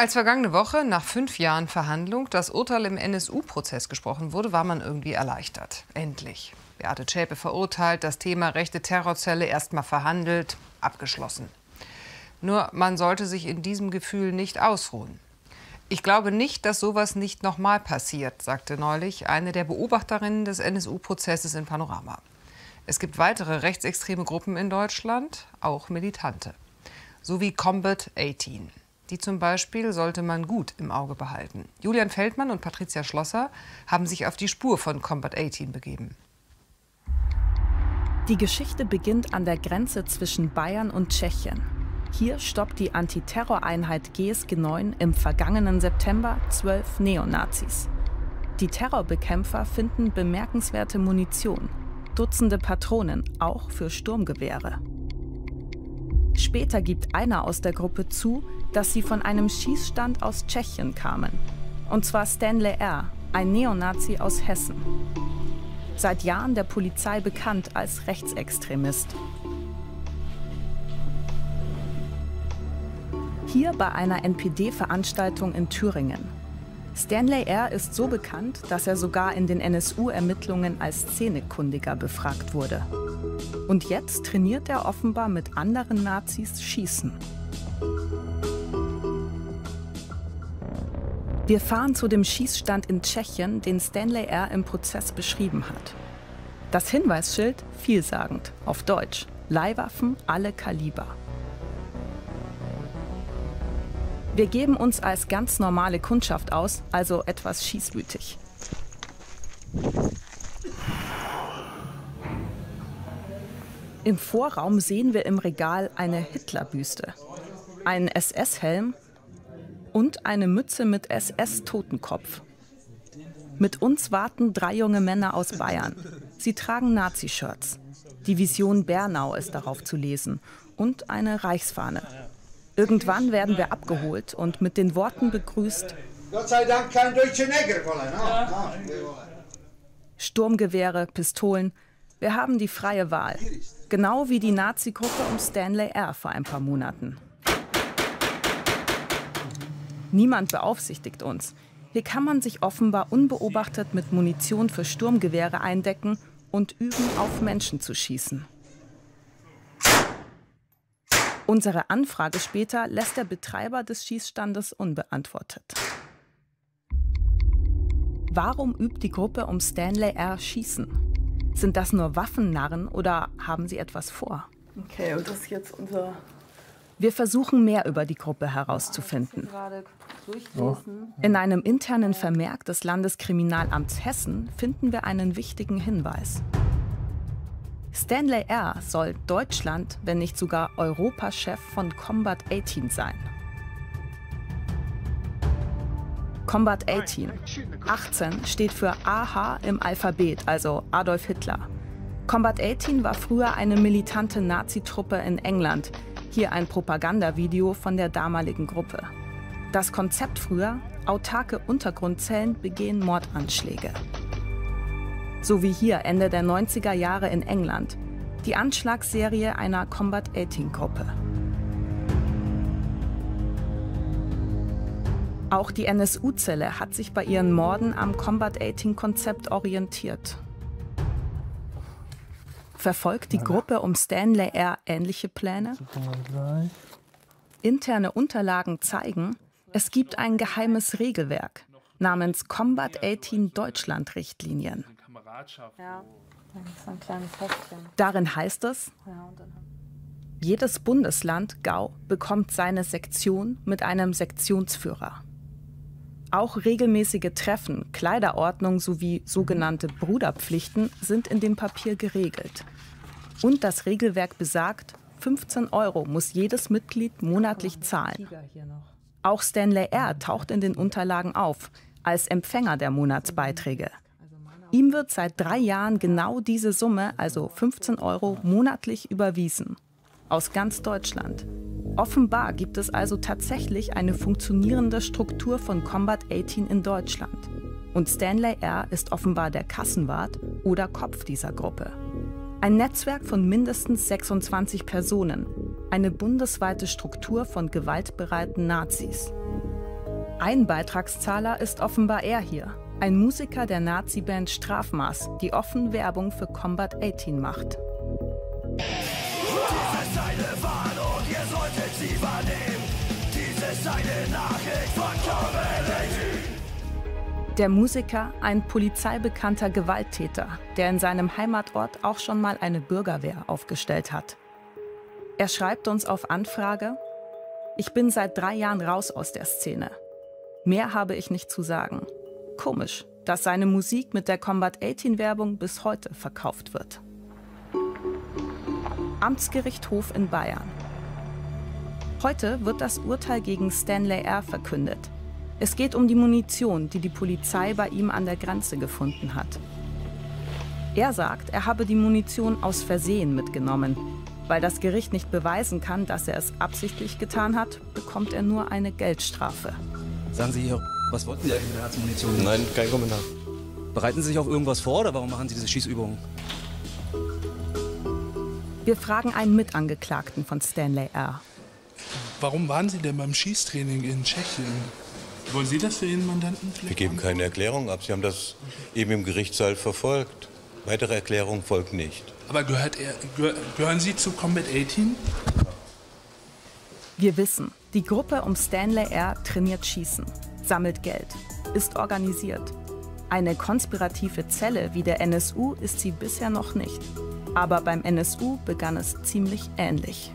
Als vergangene Woche nach fünf Jahren Verhandlung das Urteil im NSU-Prozess gesprochen wurde, war man irgendwie erleichtert. Endlich. Beate Zschäpe verurteilt, das Thema rechte Terrorzelle erstmal verhandelt, abgeschlossen. Nur man sollte sich in diesem Gefühl nicht ausruhen. Ich glaube nicht, dass sowas nicht nochmal passiert, sagte neulich eine der Beobachterinnen des NSU-Prozesses in Panorama. Es gibt weitere rechtsextreme Gruppen in Deutschland, auch militante, so wie Combat 18. Die zum Beispiel sollte man gut im Auge behalten. Julian Feldmann und Patricia Schlosser haben sich auf die Spur von Combat 18 begeben. Die Geschichte beginnt an der Grenze zwischen Bayern und Tschechien. Hier stoppt die Antiterroreinheit GSG 9 im vergangenen September zwölf Neonazis. Die Terrorbekämpfer finden bemerkenswerte Munition, Dutzende Patronen, auch für Sturmgewehre. Später gibt einer aus der Gruppe zu, dass sie von einem Schießstand aus Tschechien kamen. Und zwar Stanley R., ein Neonazi aus Hessen. Seit Jahren der Polizei bekannt als Rechtsextremist. Hier bei einer NPD-Veranstaltung in Thüringen. Stanley R. ist so bekannt, dass er sogar in den NSU-Ermittlungen als Szenekundiger befragt wurde. Und jetzt trainiert er offenbar mit anderen Nazis Schießen. Wir fahren zu dem Schießstand in Tschechien, den Stanley R. im Prozess beschrieben hat. Das Hinweisschild vielsagend, auf Deutsch. Leihwaffen alle Kaliber. Wir geben uns als ganz normale Kundschaft aus, also etwas schießwütig. Im Vorraum sehen wir im Regal eine Hitlerbüste, einen SS-Helm und eine Mütze mit SS-Totenkopf. Mit uns warten drei junge Männer aus Bayern. Sie tragen Nazi-Shirts. Division Bernau ist darauf zu lesen und eine Reichsfahne. Irgendwann werden wir abgeholt und mit den Worten begrüßt. Gott sei Dank kein deutscher Neger wollen. Oh, Sturmgewehre, Pistolen. Wir haben die freie Wahl. Genau wie die Nazi-Gruppe um Stanley R. vor ein paar Monaten. Niemand beaufsichtigt uns. Hier kann man sich offenbar unbeobachtet mit Munition für Sturmgewehre eindecken und üben, auf Menschen zu schießen. Unsere Anfrage später lässt der Betreiber des Schießstandes unbeantwortet. Warum übt die Gruppe um Stanley R. Schießen? Sind das nur Waffennarren oder haben sie etwas vor? Okay, und das ist jetzt unser. Wir versuchen mehr über die Gruppe herauszufinden. In einem internen Vermerk des Landeskriminalamts Hessen finden wir einen wichtigen Hinweis. Stanley R. soll Deutschland, wenn nicht sogar Europachef von Combat 18 sein. Combat 18. 18 steht für AH im Alphabet, also Adolf Hitler. Combat 18 war früher eine militante Nazitruppe in England. Hier ein Propagandavideo von der damaligen Gruppe. Das Konzept früher, autarke Untergrundzellen begehen Mordanschläge. So wie hier Ende der 90er Jahre in England. Die Anschlagsserie einer Combat 18 Gruppe. Auch die NSU-Zelle hat sich bei ihren Morden am Combat 18 Konzept orientiert. Verfolgt die Gruppe um Stanley R. ähnliche Pläne? Interne Unterlagen zeigen, es gibt ein geheimes Regelwerk namens Combat 18 Deutschland Richtlinien. Ja, das ist ein kleines Heftchen. Darin heißt es, jedes Bundesland, GAU, bekommt seine Sektion mit einem Sektionsführer. Auch regelmäßige Treffen, Kleiderordnung sowie sogenannte Bruderpflichten sind in dem Papier geregelt. Und das Regelwerk besagt, 15 Euro muss jedes Mitglied monatlich zahlen. Auch Stanley R. taucht in den Unterlagen auf, als Empfänger der Monatsbeiträge. Ihm wird seit drei Jahren genau diese Summe, also 15 Euro, monatlich überwiesen. Aus ganz Deutschland. Offenbar gibt es also tatsächlich eine funktionierende Struktur von Combat 18 in Deutschland. Und Stanley R. ist offenbar der Kassenwart oder Kopf dieser Gruppe. Ein Netzwerk von mindestens 26 Personen. Eine bundesweite Struktur von gewaltbereiten Nazis. Ein Beitragszahler ist offenbar er hier, ein Musiker der Nazi-Band Strafmaß, die offen Werbung für Combat 18 macht. Dies ist eine Warnung, ihr solltet sie wahrnehmen. Dies ist eine Nachricht von Der Musiker, ein polizeibekannter Gewalttäter, der in seinem Heimatort auch schon mal eine Bürgerwehr aufgestellt hat. Er schreibt uns auf Anfrage, ich bin seit drei Jahren raus aus der Szene. Mehr habe ich nicht zu sagen. Komisch, dass seine Musik mit der Combat 18 Werbung bis heute verkauft wird. Amtsgericht Hof in Bayern. Heute wird das Urteil gegen Stanley R. verkündet. Es geht um die Munition, die die Polizei bei ihm an der Grenze gefunden hat. Er sagt, er habe die Munition aus Versehen mitgenommen. Weil das Gericht nicht beweisen kann, dass er es absichtlich getan hat, bekommt er nur eine Geldstrafe. Sagen Sie hier, was wollten Sie eigentlich mit der Herzmunition? Nein, kein Kommentar. Bereiten Sie sich auf irgendwas vor oder warum machen Sie diese Schießübungen? Wir fragen einen Mitangeklagten von Stanley R. Warum waren Sie denn beim Schießtraining in Tschechien? Wollen Sie das für Ihren Mandanten? Wir geben keine Erklärung ab. Sie haben das eben im Gerichtssaal verfolgt. Weitere Erklärungen folgen nicht. Aber gehört er, gehören Sie zu Combat 18? Wir wissen, die Gruppe um Stanley R. trainiert Schießen, sammelt Geld, ist organisiert. Eine konspirative Zelle wie der NSU ist sie bisher noch nicht. Aber beim NSU begann es ziemlich ähnlich.